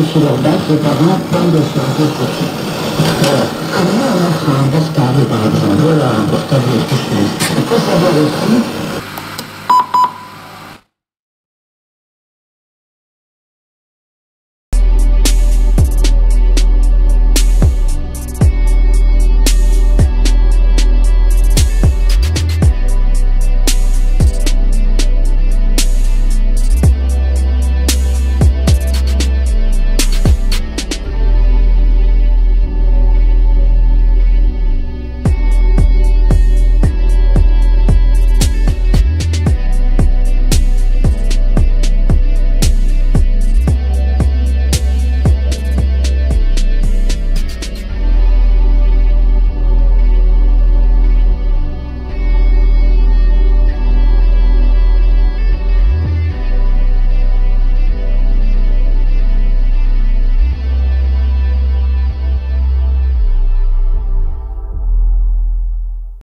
ils ont réussi leur bac, les parents, plein de sciences aussi. Voilà. Comment on offre un portable, par exemple? Voilà, un portable touché. Il faut savoir aussi